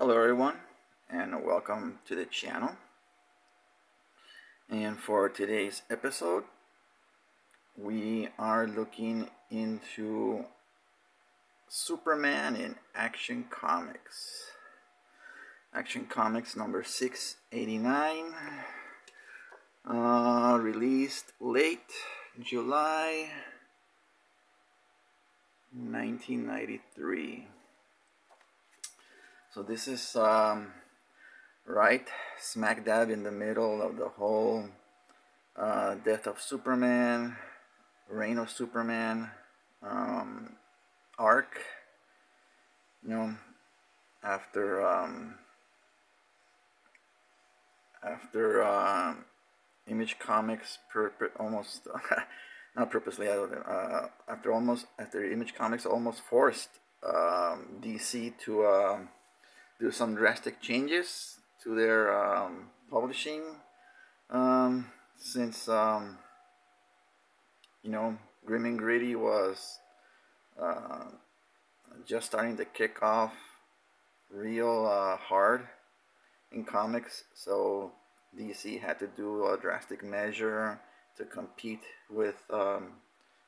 Hello everyone and welcome to the channel. And for today's episode we are looking into Superman in Action Comics. Action Comics number 689 uh, released late July 1993 so this is um, right smack dab in the middle of the whole uh, death of Superman, reign of Superman um, arc. You know, after um, after um, Image Comics almost not purposely uh, after almost after Image Comics almost forced um, DC to um, do some drastic changes to their um, publishing um, since um, you know Grim and Gritty was uh, just starting to kick off real uh, hard in comics. So DC had to do a drastic measure to compete with um,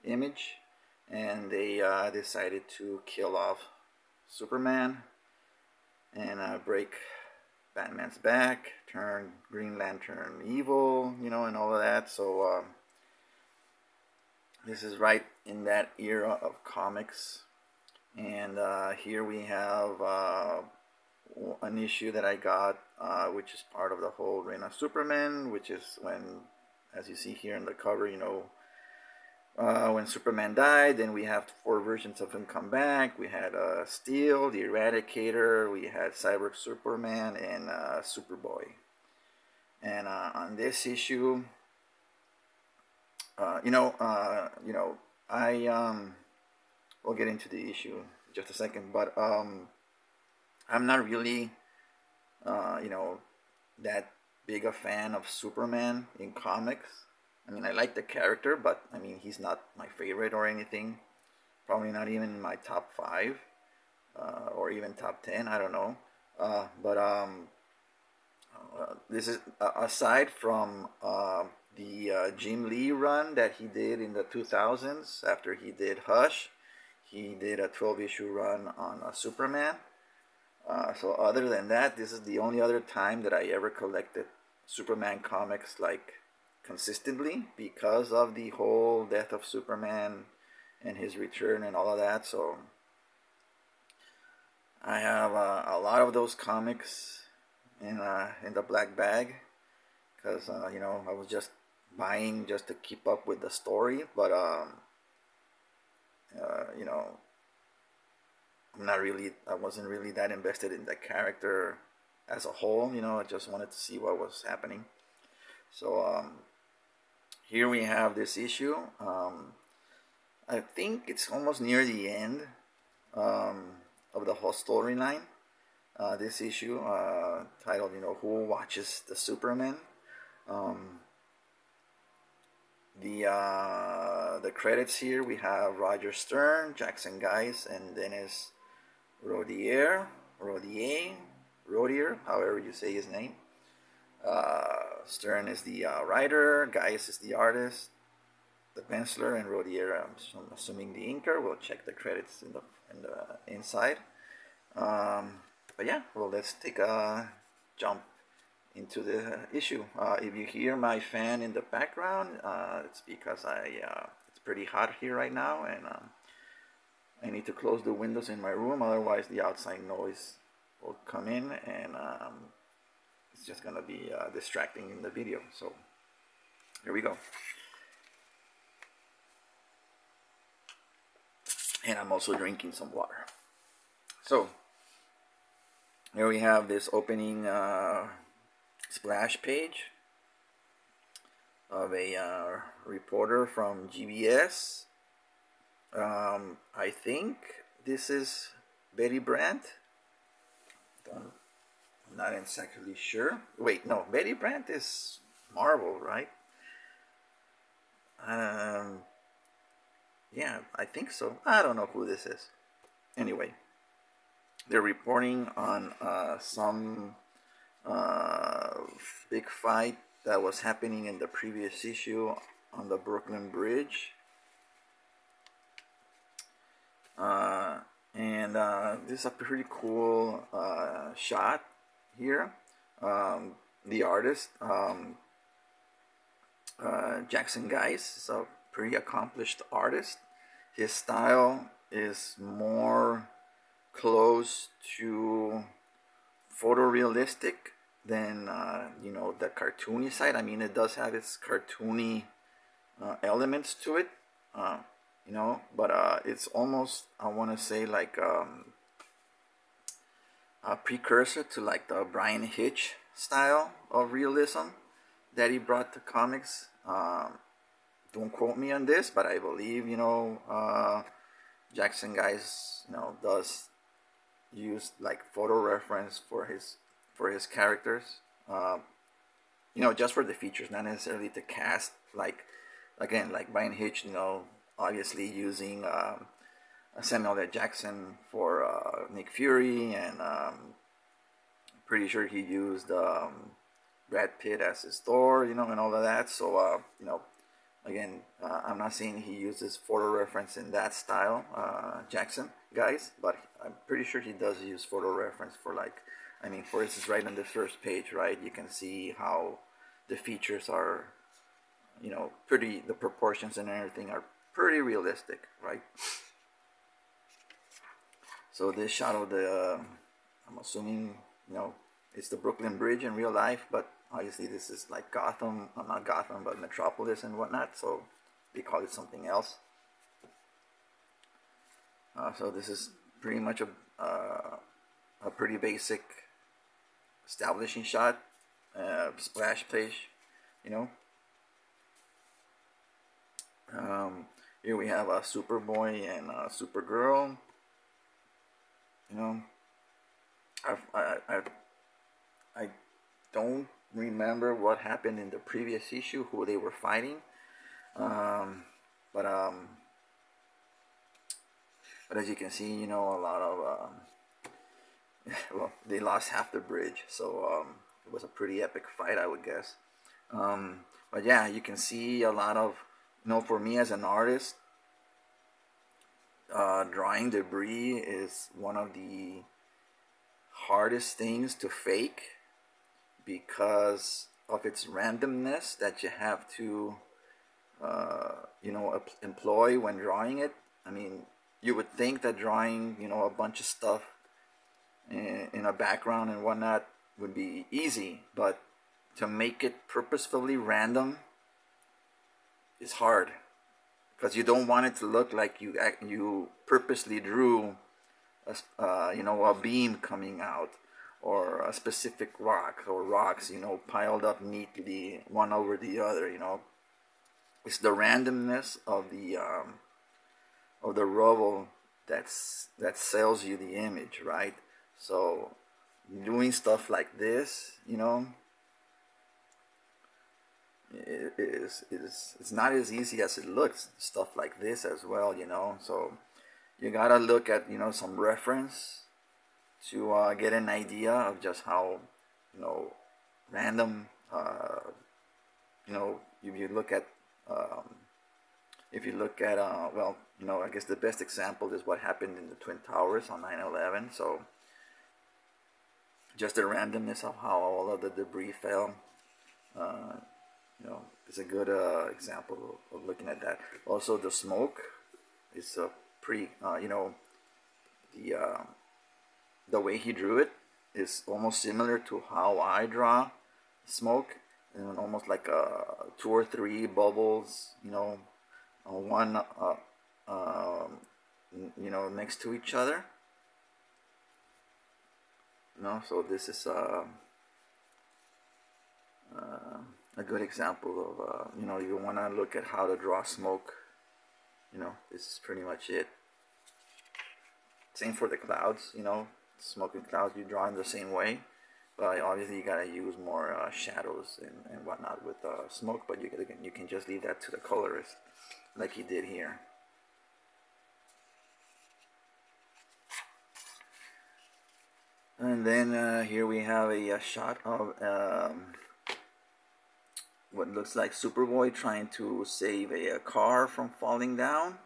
Image and they uh, decided to kill off Superman and uh, break Batman's back, turn Green Lantern evil, you know, and all of that. So um, this is right in that era of comics. And uh, here we have uh, an issue that I got, uh, which is part of the whole Reign of Superman, which is when, as you see here in the cover, you know, uh, when Superman died, then we have four versions of him come back. We had uh, Steel, the Eradicator, we had Cyborg Superman, and uh, Superboy. And uh, on this issue, uh, you know, uh, you know, I um, we'll get into the issue in just a second, but um, I'm not really, you know, that big a fan of Superman in comics. I mean, I like the character, but I mean, he's not my favorite or anything. Probably not even my top five, uh, or even top ten. I don't know. Uh, but um, uh, this is aside from uh, the uh, Jim Lee run that he did in the 2000s after he did Hush. He did a 12 issue run on uh, Superman. so other than that, this is the only other time that I ever collected Superman comics like consistently because of the whole death of Superman and his return and all of that. So I have uh, a lot of those comics in uh, in the black bag because uh, you know I was just buying just to keep up with the story, but um, uh, you know I'm not really I wasn't really that invested in the character as a whole. You know I just wanted to see what was happening. So um, here we have this issue. Um, I think it's almost near the end um, of the whole storyline. Uh, this issue uh, titled, you know, Who Watches the Superman? Um, the uh, the credits here we have Roger Stern, Jackson Guice, and Denis Rodier, Rodier, Rodier, however you say his name. Uh, Stern is the uh, writer, Guice is the artist, the penciler, and Rodier, I'm assuming the inker. We'll check the credits in the, in the inside. Um, but yeah, well, let's take a jump into the issue. Uh, if you hear my fan in the background, uh, it's because I uh, it's pretty hot here right now, and um, I need to close the windows in my room. Otherwise, the outside noise will come in, and um, it's just gonna be uh, distracting in the video so here we go. And I'm also drinking some water. So here we have this opening uh, splash page of a uh, reporter from GBS um, I think this is Betty Brant. don't not exactly sure. Wait, no, Betty Brant is Marvel, right? Um, yeah, I think so. I don't know who this is. Anyway, they're reporting on uh, some uh, big fight that was happening in the previous issue on the Brooklyn Bridge. Uh, and uh, this is a pretty cool uh, shot here. Um, the artist, um, uh, Jackson Guice, is a pretty accomplished artist. His style is more close to photorealistic than uh, you know the cartoony side. I mean, it does have its cartoony uh, elements to it, uh, you know, but uh, it's almost I want to say like um, a precursor to like the Bryan Hitch style of realism that he brought to comics. Um, don't quote me on this, but I believe you know uh, Jackson Guice you know does use like photo reference for his for his characters. Uh, you know, just for the features, not necessarily to cast. Like again, like Bryan Hitch, you know, obviously using um, Samuel L. Jackson for uh, Nick Fury, and um, pretty sure he used um, Brad Pitt as his Thor, you know, and all of that. So, uh, you know, again, uh, I'm not saying he uses photo reference in that style, uh, Jackson Guice, but I'm pretty sure he does use photo reference for like, I mean, for instance, right on the first page, right, you can see how the features are, you know, pretty, the proportions and everything are pretty realistic, right? So this shot of the, uh, I'm assuming, you know, it's the Brooklyn Bridge in real life, but obviously this is like Gotham, well, not Gotham, but Metropolis and whatnot, so they call it something else. Uh, so this is pretty much a, uh, a pretty basic establishing shot, uh, splash page, you know. Um, here we have a Superboy and a Supergirl. You know, I, I, I, I don't remember what happened in the previous issue, who they were fighting. Um, but um, but as you can see, you know, a lot of um, well, they lost half the bridge, so um, it was a pretty epic fight, I would guess. Um, but yeah, you can see a lot of, you know, for me as an artist, uh, drawing debris is one of the hardest things to fake because of its randomness that you have to uh, you know employ when drawing it. I mean you would think that drawing you know a bunch of stuff in, in a background and whatnot would be easy but to make it purposefully random is hard because you don't want it to look like you you purposely drew a, uh, you know a beam coming out or a specific rock or rocks you know piled up neatly one over the other you know. It's the randomness of the um, of the rubble that's that sells you the image right? So doing stuff like this you know it is is it's not as easy as it looks stuff like this as well you know? So you gotta look at you know some reference to uh, get an idea of just how you know random uh, you know if you look at um, if you look at uh, well you know I guess the best example is what happened in the Twin Towers on 9/11 so just the randomness of how all of the debris fell uh, you know, it's a good uh, example of looking at that. Also, the smoke is a pretty, uh, you know, the uh, the way he drew it is almost similar to how I draw smoke, and almost like uh, two or three bubbles, you know, uh, one, uh, um, you know, next to each other. Know, so this is. Uh, a good example of uh, you know you want to look at how to draw smoke you know this is pretty much it. Same for the clouds you know smoking clouds you draw in the same way but obviously you gotta use more uh, shadows and, and whatnot with uh, smoke but you can, you can just leave that to the colorist like he did here. And then uh, here we have a, a shot of um, what looks like Superboy trying to save a, a, car from falling down.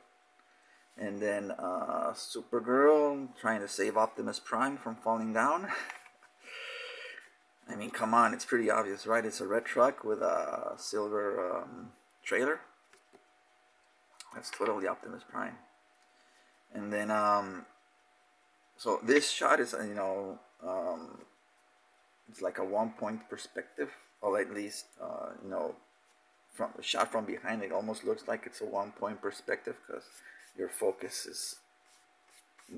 And then uh, Supergirl trying to save Optimus Prime from falling down. I mean, come on, it's pretty obvious, right? It's a red truck with a silver um, trailer. That's totally Optimus Prime. And then, um, so this shot is, you know, um, it's like a one point perspective, or at least, uh, you know, from shot from behind, it almost looks like it's a one point perspective because your focus is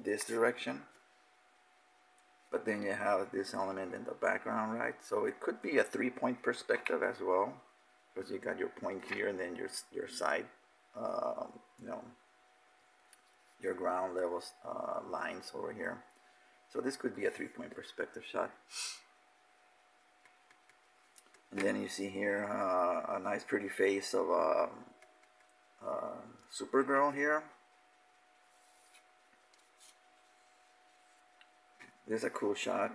this direction. But then you have this element in the background right? So it could be a three-point perspective as well because you got your point here and then your your side um, you know your ground level uh, lines over here. So this could be a three-point perspective shot then you see here uh, a nice pretty face of uh, uh Supergirl here This is a cool shot.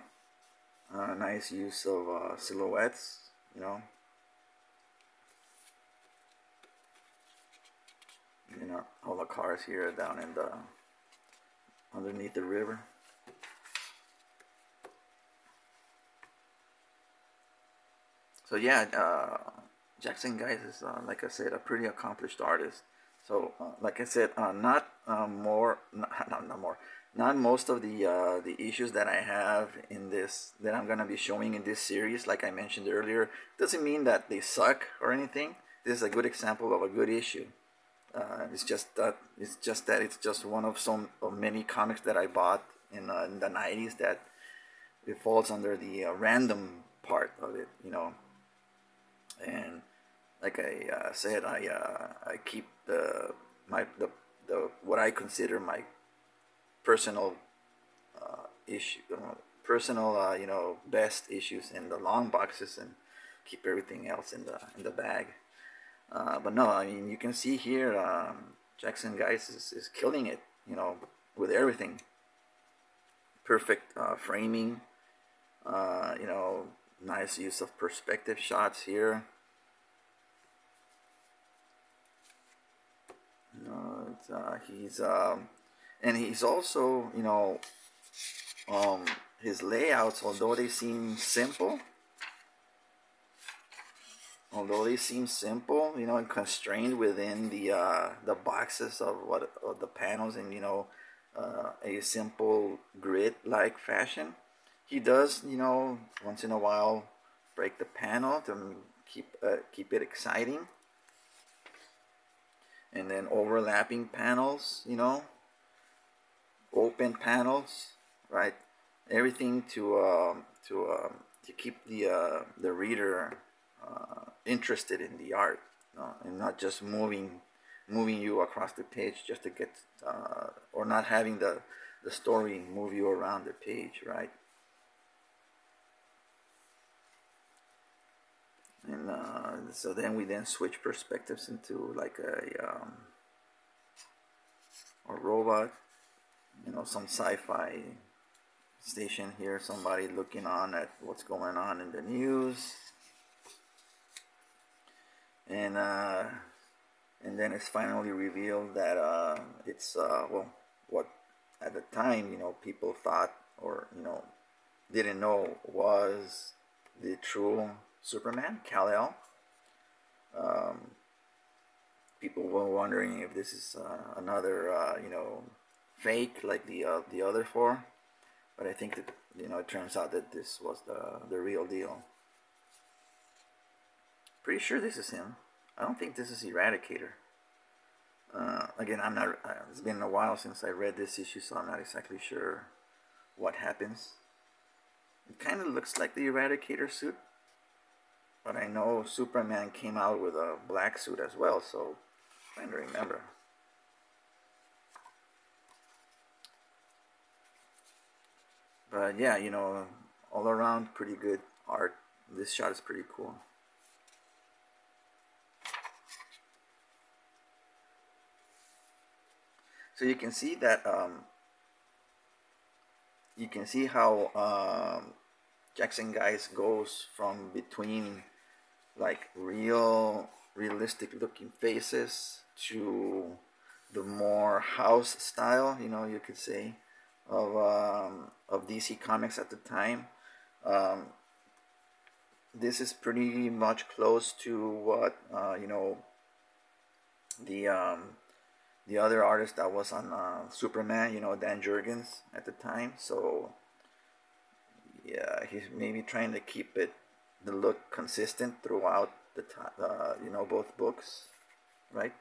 Uh, nice use of uh, silhouettes, you know. You know, all the cars here down in the underneath the river. So yeah, uh, Jackson Guice is, uh, like I said, a pretty accomplished artist. So, uh, like I said, uh, not uh, more, not, not more, not most of the uh, the issues that I have in this that I'm gonna be showing in this series, like I mentioned earlier, doesn't mean that they suck or anything. This is a good example of a good issue. It's just that it's just that it's just one of some of many comics that I bought in, in the '90s that it falls under the random part of it, you know. And like I uh, said, I uh, I keep the my the the what I consider my personal uh, issue, uh, personal uh, you know best issues in the long boxes and keep everything else in the in the bag. Uh, but no, I mean you can see here um, Jackson Guice is, is killing it, you know, with everything. Perfect framing, you know, nice use of perspective shots here. Uh, he's um, and he's also you know um, his layouts although they seem simple although they seem simple you know and constrained within the uh, the boxes of what of the panels and you know uh, a simple grid like fashion he does you know once in a while break the panel to keep uh, keep it exciting and then overlapping panels you know open panels, right? Everything to um, to um, to keep the uh, the reader uh, interested in the art, and not just moving moving you across the page just to get uh, or not having the the story move you around the page, right? And uh, so then we then switch perspectives into like a um, a robot you know some sci-fi station here somebody looking on at what's going on in the news. And uh, and then it's finally revealed that uh, it's uh, well what at the time you know people thought or you know didn't know was the true Superman Kal-El um, people were wondering if this is uh, another uh, you know fake like the uh, the other four, but I think that you know it turns out that this was the the real deal. Pretty sure this is him. I don't think this is Eradicator. Uh, again, I'm not. Uh, it's been a while since I read this issue, so I'm not exactly sure what happens. It kind of looks like the Eradicator suit, but I know Superman came out with a black suit as well, so I'm trying to remember. But yeah, you know, all around pretty good art. This shot is pretty cool. So you can see that um, you can see how um, Jackson Guice goes from between like real realistic looking faces to the more house style, you know, you could say, of um, of DC Comics at the time. Um, this is pretty much close to what uh, you know the um, the other artist that was on uh, Superman, you know, Dan Jurgens at the time. So yeah, he's maybe trying to keep it the look consistent throughout the uh, you know both books, right?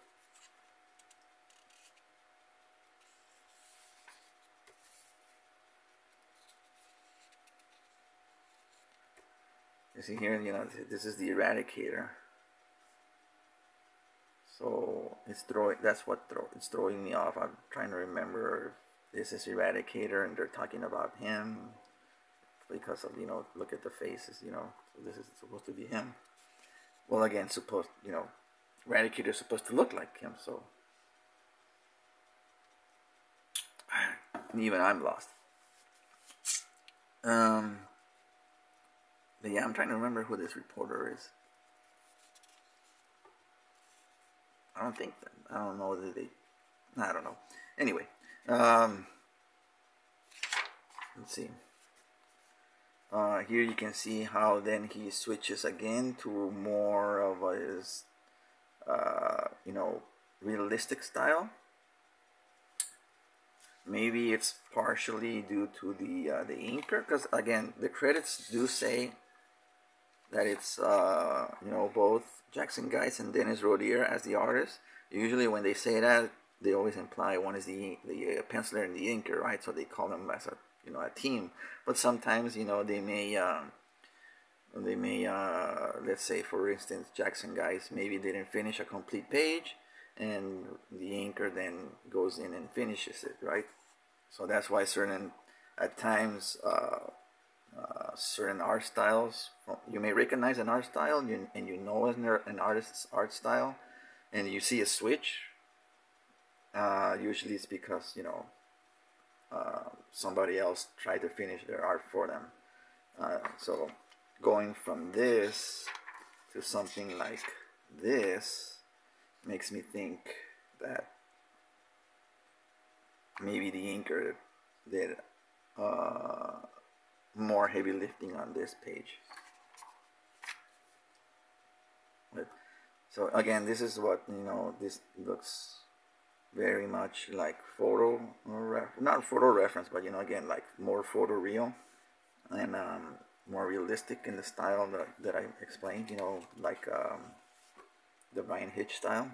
You see here, you know, this is the Eradicator. So it's throwing. That's what throw, it's throwing me off. I'm trying to remember this is Eradicator, and they're talking about him because of you know, look at the faces. You know, so this is supposed to be him. Well, again, supposed you know, Eradicator is supposed to look like him. So even I'm lost. Um. But yeah, I'm trying to remember who this reporter is. I don't think that. I don't know that they. I don't know. Anyway, um, let's see. Uh, here you can see how then he switches again to more of his, uh, you know, realistic style. Maybe it's partially due to the uh, the inker, because again, the credits do say that it's uh, you know both Jackson Guice and Denis Rodier as the artists. Usually, when they say that, they always imply one is the the uh, penciler and the inker, right? So they call them as a you know a team. But sometimes you know they may um, they may uh, let's say for instance Jackson Guice maybe didn't finish a complete page, and the inker then goes in and finishes it, right? So that's why certain at times. Uh, uh, certain art styles. You may recognize an art style and you, know an artist's art style, and you see a switch. Uh, usually it's because you know uh, somebody else tried to finish their art for them. Uh, so going from this to something like this makes me think that maybe the inker did uh, more heavy lifting on this page. But, so again, this is what, you know, this looks very much like photo, not photo reference, but, you know, again, like more photo real and um, more realistic in the style that, that I explained, you know, like um, the Bryan Hitch style.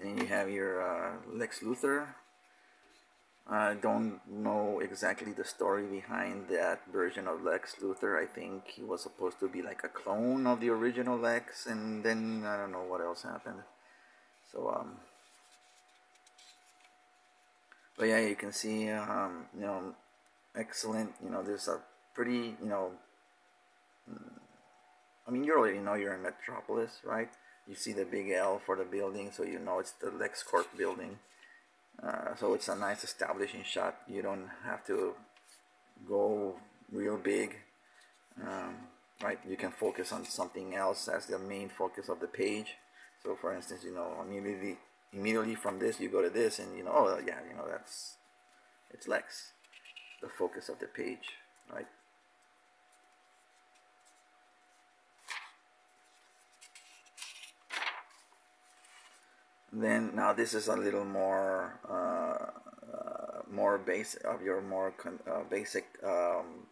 And you have your uh, Lex Luthor I don't know exactly the story behind that version of Lex Luthor. I think he was supposed to be like a clone of the original Lex, and then I don't know what else happened. So, um, but yeah, you can see, um, you know, excellent. You know, there's a pretty, you know, I mean, you already know you're in Metropolis, right? You see the big L for the building, so you know it's the LexCorp building. Uh, so it's a nice establishing shot. You don't have to go real big. Um, right? You can focus on something else as the main focus of the page. So for instance, you know, immediately immediately from this you go to this and you know, oh yeah, you know, that's it's Lex, the focus of the page, right? Then now this is a little more uh, uh, more basic of your more uh, basic um,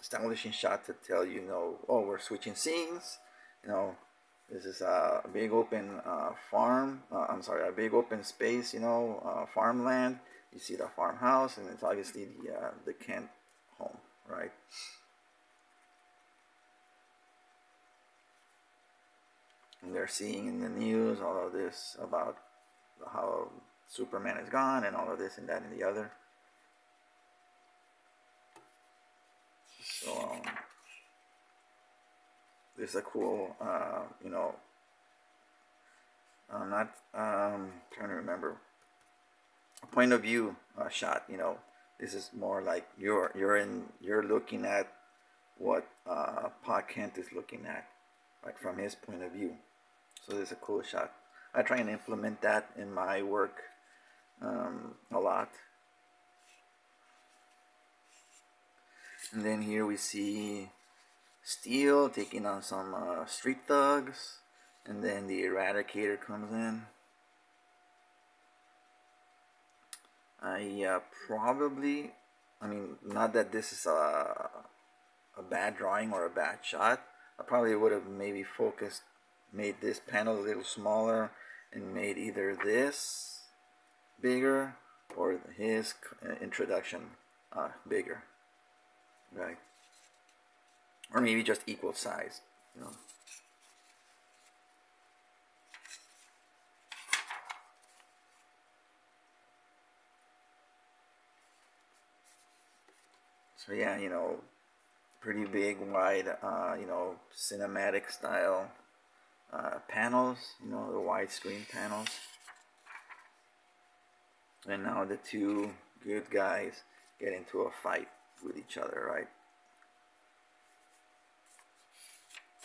establishing shot to tell you know oh we're switching scenes you know this is a big open uh, farm uh, I'm sorry a big open space you know uh, farmland. You see the farmhouse and it's obviously the the Kent home right and they're seeing in the news all of this about how Superman is gone and all of this and that and the other. So um, this is a cool, uh, you know. I'm not um, trying to remember. A point of view uh, shot. You know, this is more like you're you're in you're looking at what uh, Pa Kent is looking at, like from his point of view. So is a cool shot. I try and implement that in my work um, a lot. And then here we see Steel taking on some uh, street thugs. And then the Eradicator comes in. I uh, probably, I mean, not that this is a, a bad drawing or a bad shot. I probably would have maybe focused, made this panel a little smaller and made either this bigger or his uh, introduction uh, bigger, right? Or maybe just equal size, you know. So yeah, you know, pretty big, wide, uh, you know, cinematic style uh, panels, you know, the widescreen panels. And now the two good guys get into a fight with each other, right?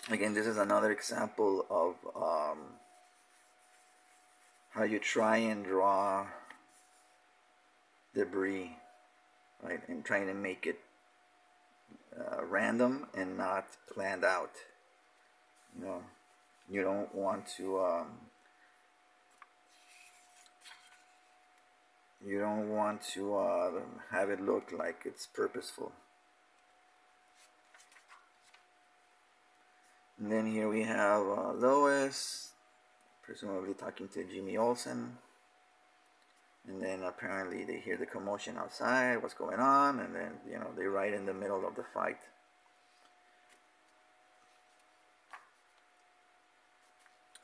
Again, this is another example of um, how you try and draw debris, right, and trying to make it uh, random and not planned out. You know, you don't want to. Um, you don't want to uh, have it look like it's purposeful. And then here we have uh, Lois, presumably talking to Jimmy Olsen. And then apparently they hear the commotion outside, what's going on, and then, you know, they're right in the middle of the fight.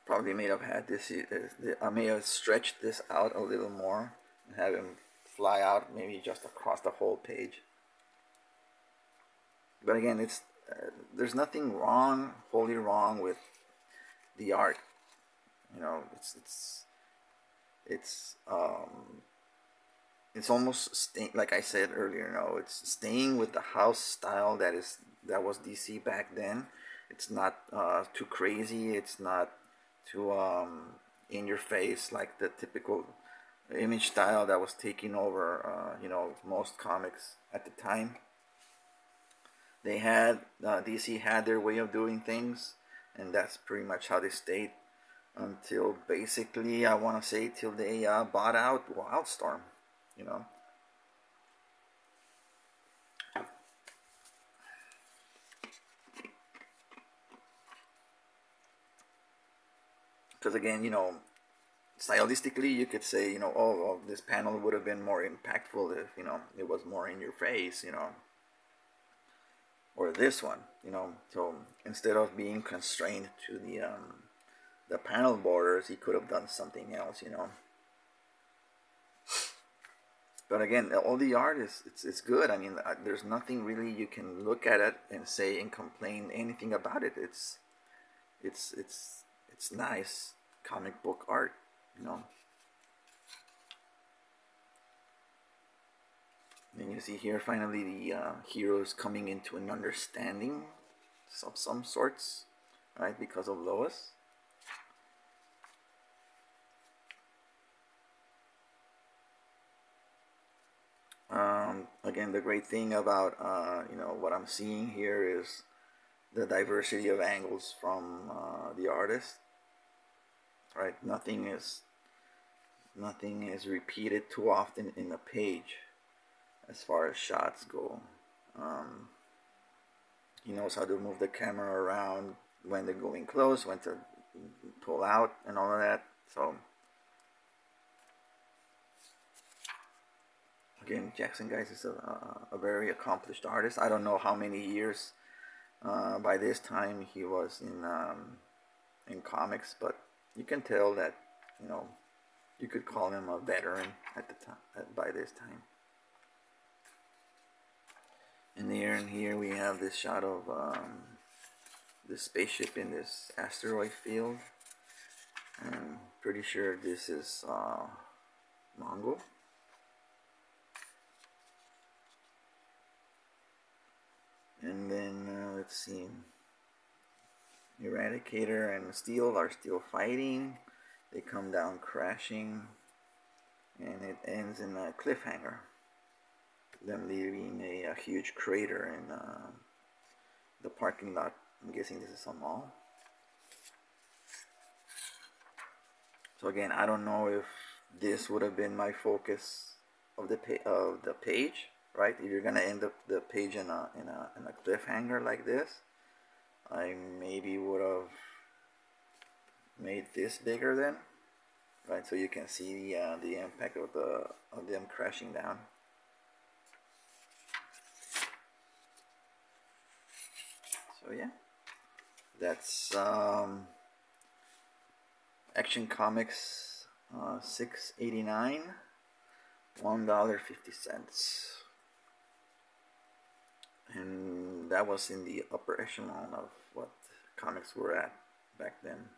Probably may have had this, I may have stretched this out a little more and have him fly out maybe just across the whole page. But again, it's uh, there's nothing wrong, wholly wrong with the art. You know, it's it's it's um, it's almost staying like I said earlier. Know, it's staying with the house style that is that was DC back then. It's not uh, too crazy. It's not too um, in your face like the typical image style that was taking over. Uh, you know, most comics at the time. They had uh, DC had their way of doing things, and that's pretty much how they stayed until basically I want to say till they uh, bought out Wildstorm, you know. Because again, you know, stylistically, you could say, you know, oh, well, this panel would have been more impactful if, you know, it was more in your face, you know, or this one, you know. So instead of being constrained to the um, the panel borders, he could have done something else, you know. But again, all the art is it's, it's good. I mean, there's nothing really you can look at it and say and complain anything about it. It's it's it's it's nice comic book art, you know. And you see here finally the uh, heroes coming into an understanding of some sorts, right, because of Lois. Um, again, the great thing about uh, you know what I'm seeing here is the diversity of angles from uh, the artist. Right, nothing is nothing is repeated too often in a page as far as shots go. Um, he knows how to move the camera around when they're going close, when to pull out, and all of that. So again, Jackson Guice is a, a very accomplished artist. I don't know how many years uh, by this time he was in um, in comics, but you can tell that, you know, you could call him a veteran at the time, by this time. In here and here we have this shot of um, the spaceship in this asteroid field. I'm pretty sure this is uh, And then uh, let's see. Eradicator and Steel are still fighting. They come down crashing. And it ends in a cliffhanger. Them leaving a, a huge crater in uh, the parking lot. I'm guessing this is a mall. So again, I don't know if this would have been my focus of the of the page, right? If you're gonna end up the page in a in a in a cliffhanger like this, I maybe would have made this bigger then, right? So you can see the uh, the impact of the of them crashing down. So yeah, that's um, Action Comics uh, six eighty nine, one dollar fifty cents and that was in the upper echelon of comics were at back then.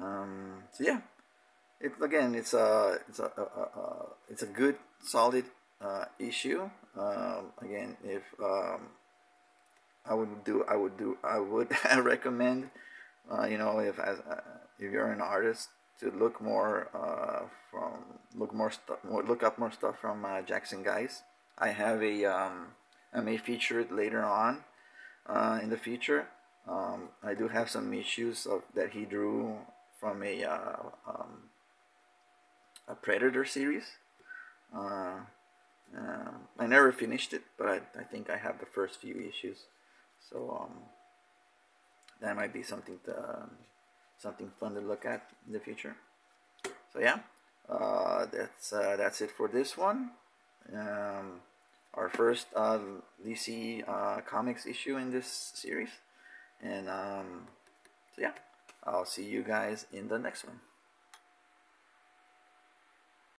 Um, so yeah, it again it's a it's a, a, a, it's a good solid uh, issue. Um, again, if um, I would do I would do I would recommend uh, you know if as uh, if you're an artist to look more uh, from look more stuff look up more stuff from uh, Jackson Guice. I have a um, I may feature it later on in the future. Um, I do have some issues of that he drew from a uh, um, a Predator series. Uh, um, I never finished it, but I, I think I have the first few issues, so um, that might be something to um, something fun to look at in the future. So yeah, uh, that's uh, that's it for this one. Um, our first uh, DC uh, Comics issue in this series. And um, so yeah, I'll see you guys in the next one.